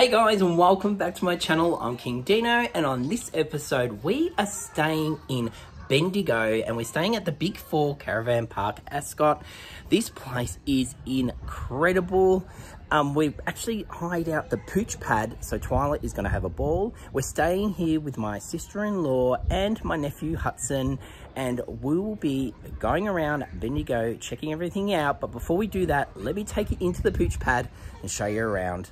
Hey guys and welcome back to my channel. I'm Kingdeano and on this episode we are staying in Bendigo and we're staying at the Big Four Caravan Park Ascot. This place is incredible. Um, we've actually hired out the pooch pad, so Twyla is going to have a ball. We're staying here with my sister-in-law and my nephew Hudson, and we will be going around Bendigo, checking everything out. But before we do that, let me take you into the pooch pad and show you around.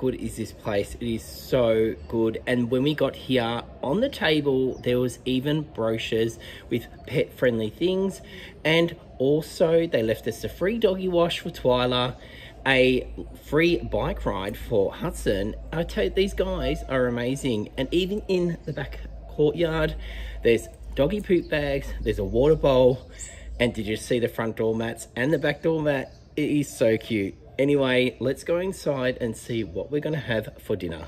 Good is this place? It is so good. And when we got here on the table, there was even brochures with pet friendly things. And also they left us a free doggy wash for Twyla, a free bike ride for Hudson. I tell you, these guys are amazing. And even in the back courtyard, there's doggy poop bags, there's a water bowl. And did you see the front door mats and the back door mat? It is so cute. Anyway, let's go inside and see what we're going to have for dinner.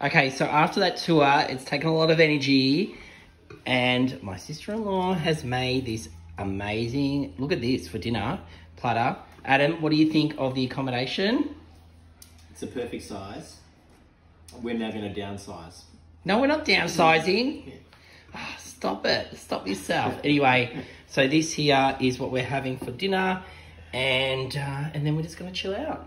Okay, so after that tour, it's taken a lot of energy. And my sister-in-law has made this amazing, look at this, for dinner platter. Adam, what do you think of the accommodation? It's a perfect size. We're now going to downsize. No, we're not downsizing. Ah, stop it. Stop yourself. Anyway, so this here is what we're having for dinner and uh, and then we're just gonna chill out.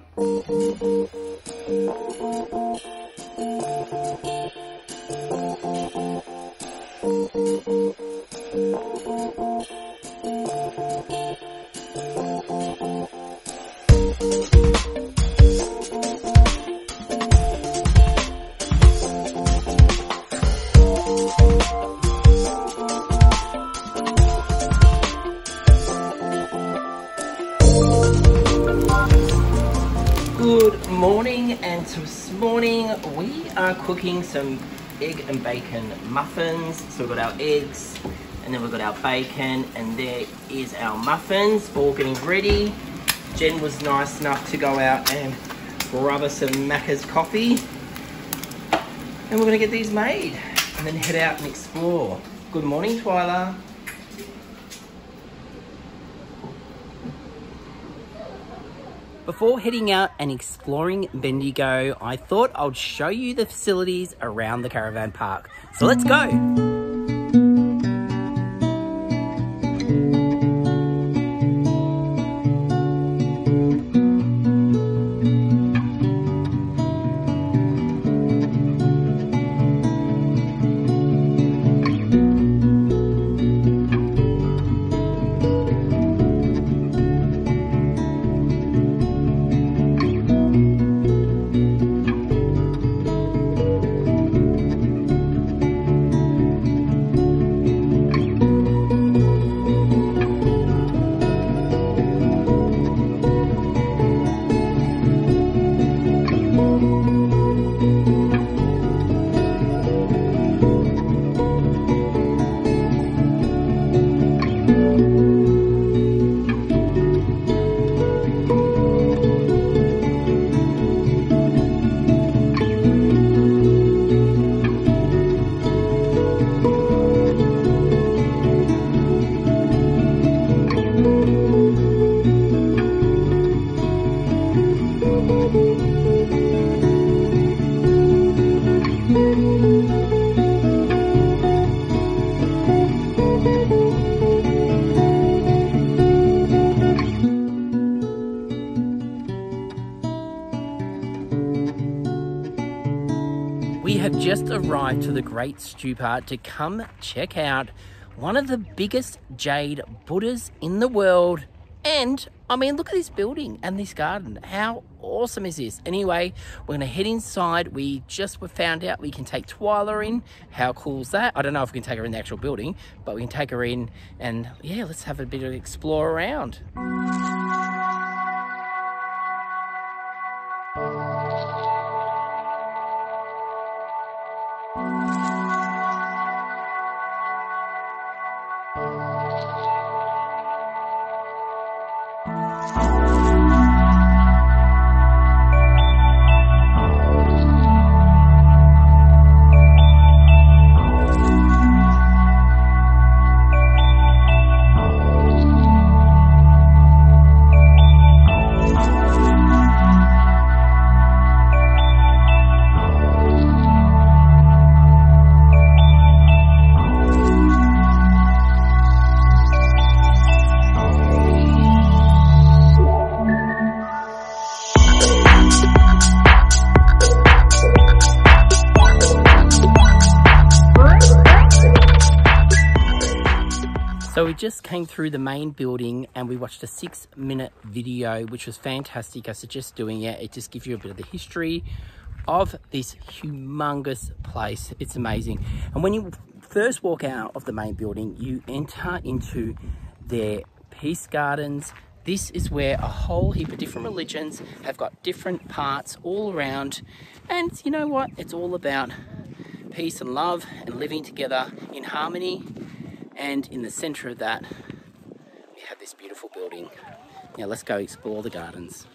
Morning, and this morning we are cooking some egg and bacon muffins. So we've got our eggs, and then we've got our bacon, and there is our muffins all getting ready. Jen was nice enough to go out and grab us some Macca's coffee. And we're gonna get these made, and then head out and explore. Good morning, Twyla. Before heading out and exploring Bendigo, I thought I'd show you the facilities around the caravan park. So let's go. Arrived to the Great Stupa to come check out one of the biggest jade Buddhas in the world. And I mean, look at this building and this garden. How awesome is this? Anyway, we're gonna head inside. We just found out we can take Twyla in. How cool is that? I don't know if we can take her in the actual building, but we can take her in and yeah, let's have a bit of explore around. So we just came through the main building and we watched a six minute video, which was fantastic. I suggest doing it. It just gives you a bit of the history of this humongous place. It's amazing. And when you first walk out of the main building, you enter into their peace gardens. This is where a whole heap of different religions have got different parts all around. And you know what? It's all about peace and love and living together in harmony and in the center of that, we have this beautiful building. Now let's go explore the gardens.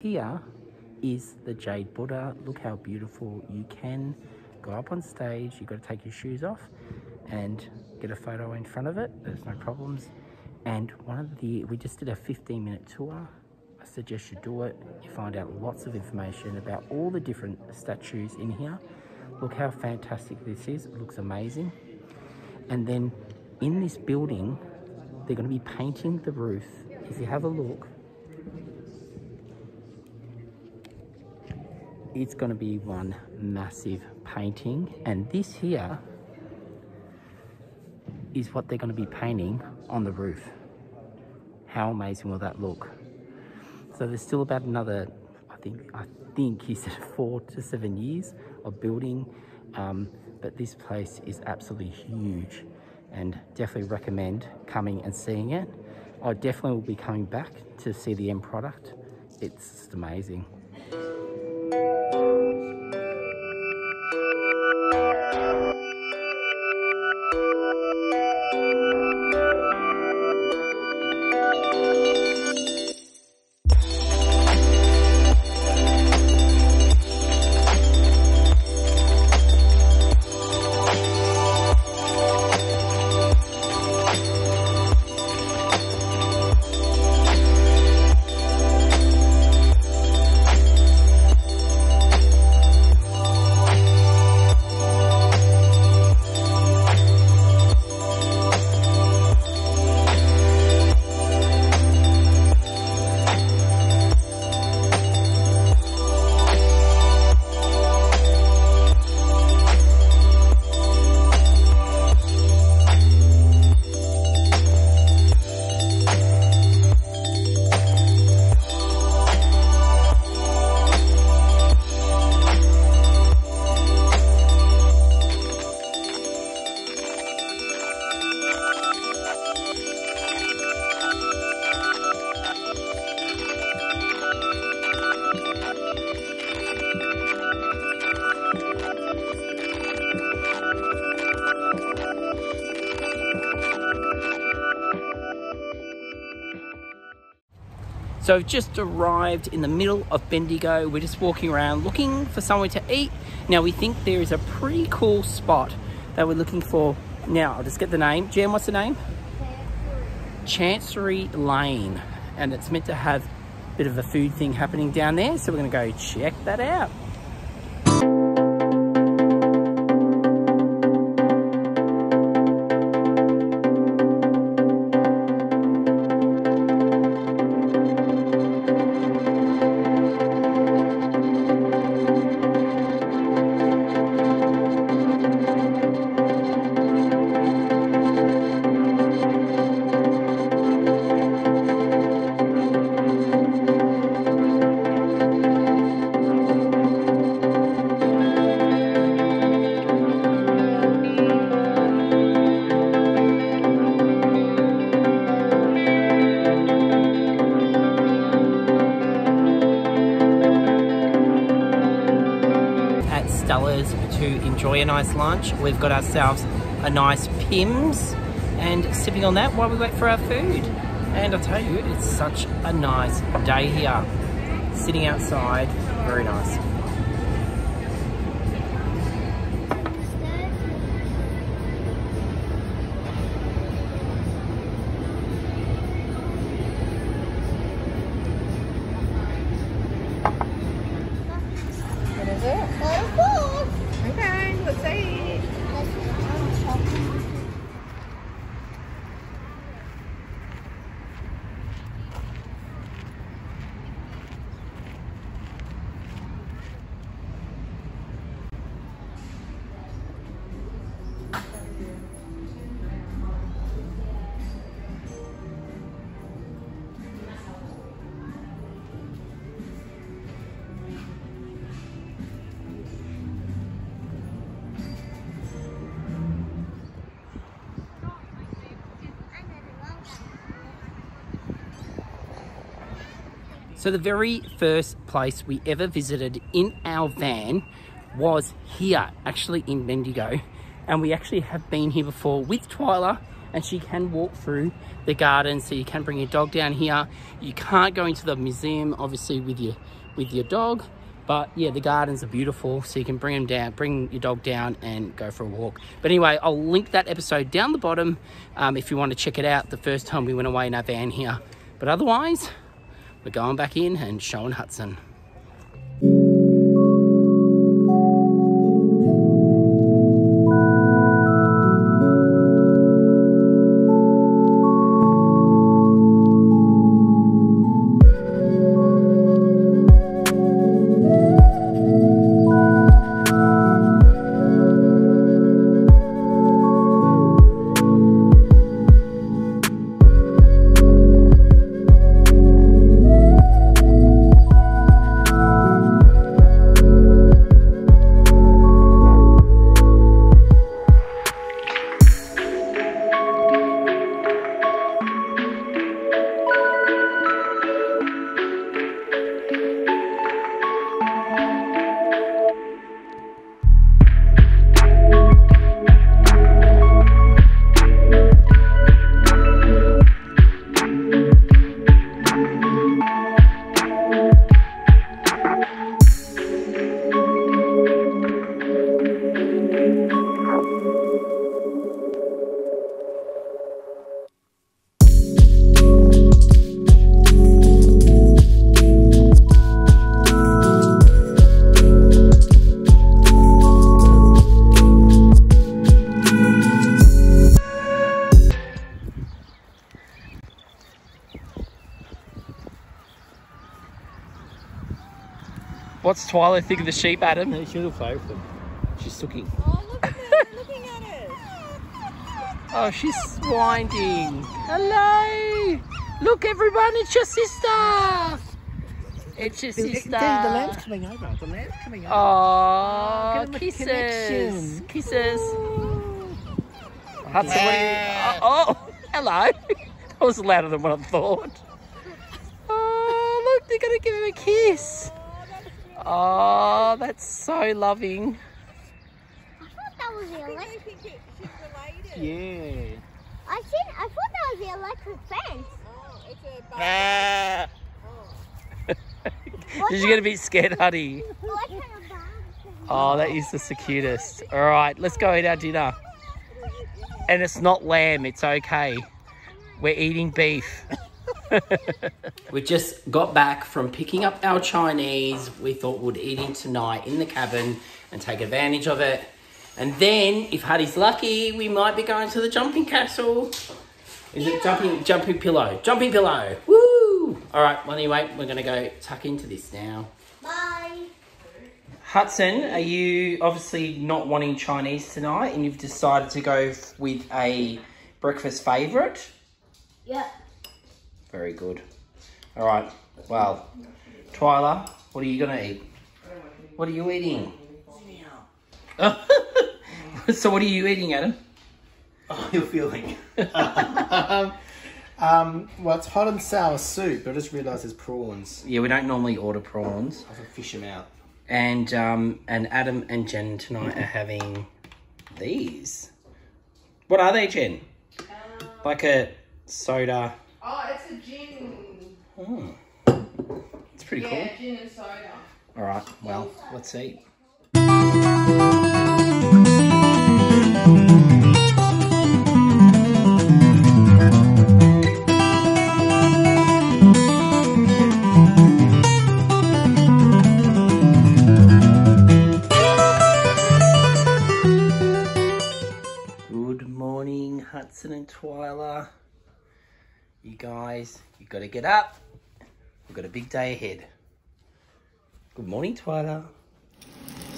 Here is the Jade Buddha. Look how beautiful. You can go up on stage. You've got to take your shoes off and get a photo in front of it. There's no problems. And one of the, we just did a 15 minute tour. I suggest you do it. You find out lots of information about all the different statues in here. Look how fantastic this is. It looks amazing. And then in this building, they're going to be painting the roof. If you have a look, it's going to be one massive painting and this here is what they're going to be painting on the roof. How amazing will that look? So there's still about another i think i think he said four to seven years of building um, but this place is absolutely huge and definitely recommend coming and seeing it. I definitely will be coming back to see the end product. It's amazing So I've just arrived in the middle of Bendigo. We're just walking around looking for somewhere to eat. Now we think there is a pretty cool spot that we're looking for. Now I'll just get the name. Jen, what's the name? Chancery Lane. And it's meant to have a bit of a food thing happening down there. So we're gonna go check that out. Enjoy a nice lunch. We've got ourselves a nice Pimm's and sipping on that while we wait for our food. And I tell you, it's such a nice day here. Sitting outside, very nice. So the very first place we ever visited in our van was here, actually in Bendigo. And we actually have been here before with Twyla and she can walk through the garden. So you can bring your dog down here. You can't go into the museum, obviously, with your, with your dog. But yeah, the gardens are beautiful. So you can bring them down, bring your dog down and go for a walk. But anyway, I'll link that episode down the bottom um, if you want to check it out the first time we went away in our van here. But otherwise, we're going back in and showing Hudson. What's Twyla think of the sheep, Adam? She will play with them. She's looking. Oh, look at them. They're looking at us. Oh, she's winding. Hello. Look, everyone, it's your sister. It's your sister. The lamb's coming over. The lamb's coming over. Oh, Give 'em a kisses. connection. Kisses. Hudson, what are you? Oh, oh, hello. That was louder than what I thought. Oh, look, they're going to give him a kiss. Oh, that's so loving. I thought that was the electric. think they think it. Yeah. I seen. I thought that was the electric fence. Oh, it's a bar. Ah. Oh. Did you get a bit scared, honey? What kind of bag? Oh, that is just the cutest. All right, let's go eat our dinner. And it's not lamb, it's okay. We're eating beef. we just got back from picking up our Chinese. We thought we'd eat in tonight in the cabin and take advantage of it. And then, if Hattie's lucky, we might be going to the jumping castle. Is it jumping jumping pillow? Jumping pillow. Woo! All right. Well, anyway, we're gonna go tuck into this now. Bye. Hudson, are you obviously not wanting Chinese tonight, and you've decided to go with a breakfast favourite? Yeah. Very good. All right. Well, Twyla, what are you gonna eat? What are you eating? so, what are you eating, Adam? Oh, you're feeling. Um, well, it's hot and sour soup. But I just realised there's prawns. Yeah, we don't normally order prawns. I can fish them out. And um, and Adam and Jen tonight are having these. What are they, Jen? Like a soda. Oh, it's a gin. Oh, it's pretty Yeah, gin and soda. All right. Well, let's eat. Good morning, Hudson and Twyla. You guys, you got to get up. We've got a big day ahead. Good morning, Twyla.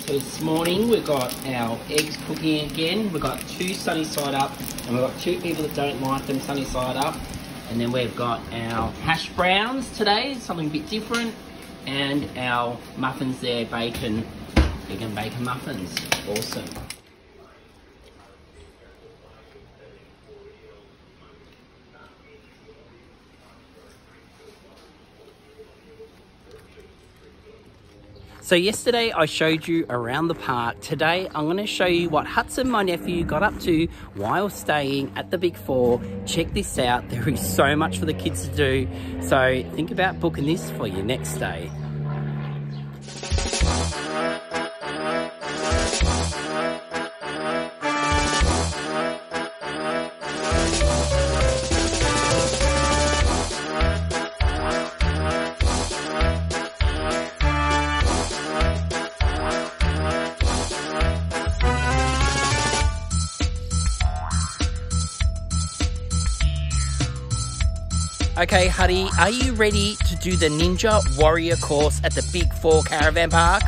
So this morning we've got our eggs cooking again. We've got two sunny side up, and we've got two people that don't like them sunny side up. And then we've got our hash browns today, something a bit different, and our muffins there, bacon, vegan bacon muffins. Awesome. So yesterday I showed you around the park. Today I'm going to show you what Hudson, my nephew, got up to while staying at the Big Four. Check this out. There is so much for the kids to do. So think about booking this for your next day. Okay, Huddy, are you ready to do the Ninja Warrior course at the Big Four Caravan Park?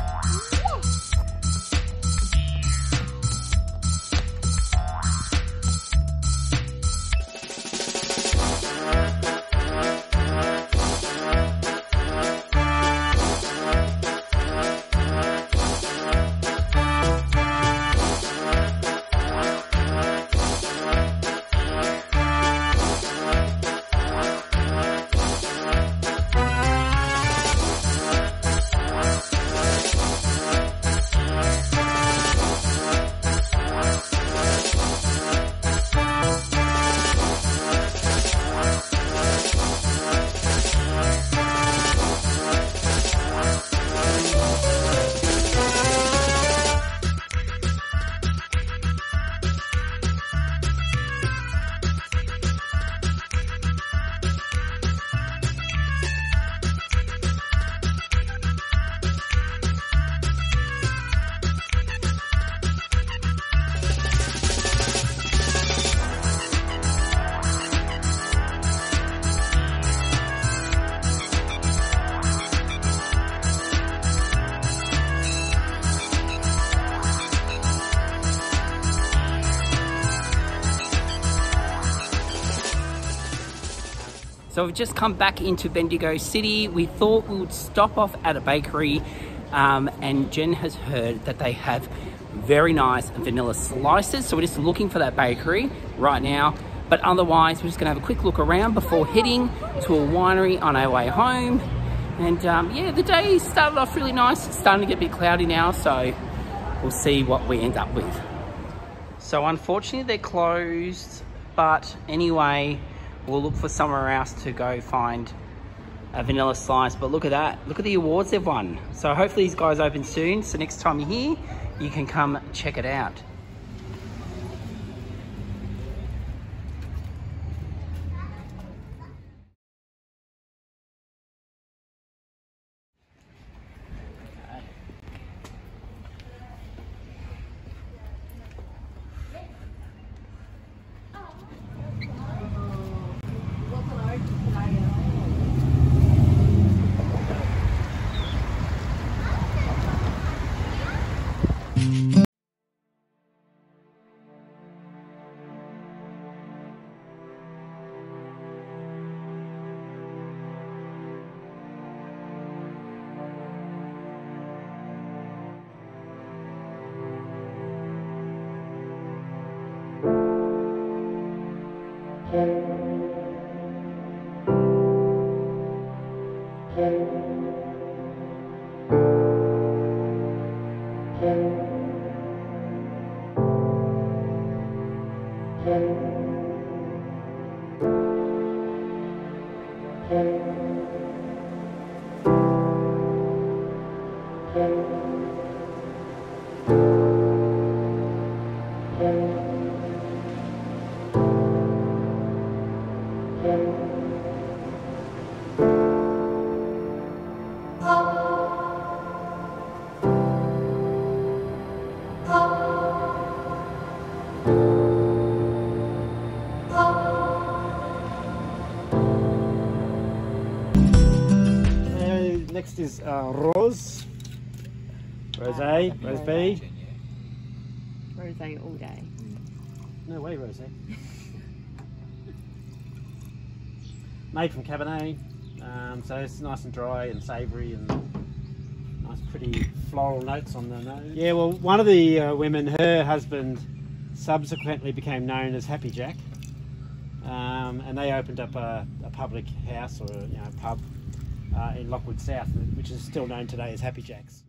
We've just come back into Bendigo City. We thought we would stop off at a bakery, um, and Jen has heard that they have very nice vanilla slices. So we're just looking for that bakery right now. But otherwise, we're just gonna have a quick look around before heading to a winery on our way home. And um, yeah, the day started off really nice. It's starting to get a bit cloudy now, so we'll see what we end up with. So unfortunately, they're closed. But anyway, we'll look for somewhere else to go find a vanilla slice. But look at that. Look at the awards they've won. So hopefully these guys open soon. So next time you're here, you can come check it out. Next is uh, Rose. Rose A, Rose B. Rose all day. No way, Rose. Made from Cabernet, um, so it's nice and dry and savoury and nice, pretty floral notes on the nose. Yeah, well, one of the uh, women, her husband, subsequently became known as Happy Jack, um, and they opened up a, a public house or you know pub uh, in Lockwood South, which is still known today as Happy Jack's.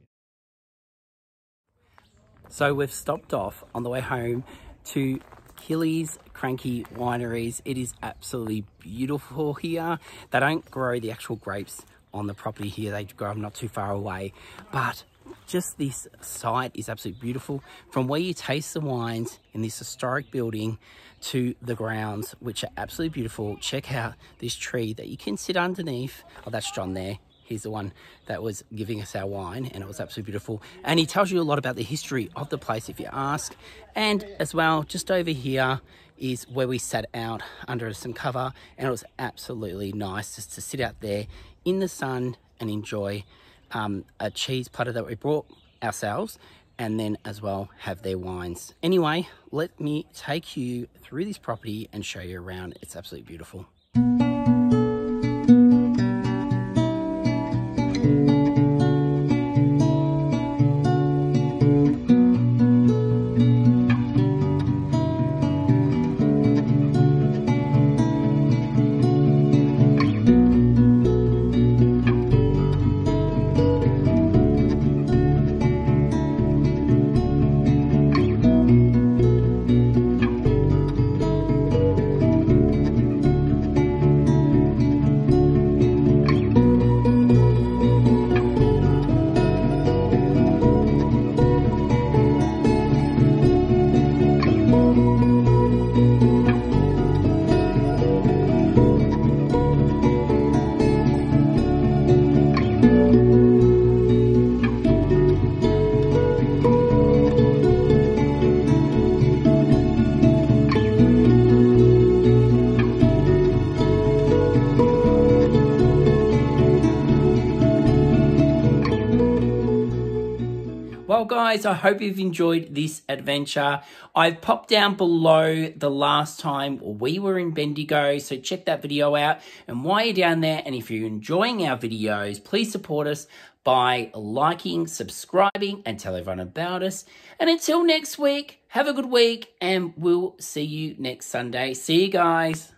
So we've stopped off on the way home to Killy's Cranky Wineries. It is absolutely beautiful here. They don't grow the actual grapes on the property here. They grow them not too far away. But just this site is absolutely beautiful. From where you taste the wines in this historic building to the grounds, which are absolutely beautiful. Check out this tree that you can sit underneath. Oh, that's John there. He's the one that was giving us our wine, and it was absolutely beautiful. And he tells you a lot about the history of the place if you ask. And as well, just over here is where we sat out under some cover, and it was absolutely nice just to sit out there in the sun and enjoy um, a cheese platter that we brought ourselves and then as well have their wines. Anyway, let me take you through this property and show you around. It's absolutely beautiful. Guys, I hope you've enjoyed this adventure. I've popped down below the last time we were in Bendigo, so check that video out. And while you're down there, and if you're enjoying our videos, please support us by liking, subscribing, and tell everyone about us. And until next week, have a good week, and we'll see you next Sunday. See you guys.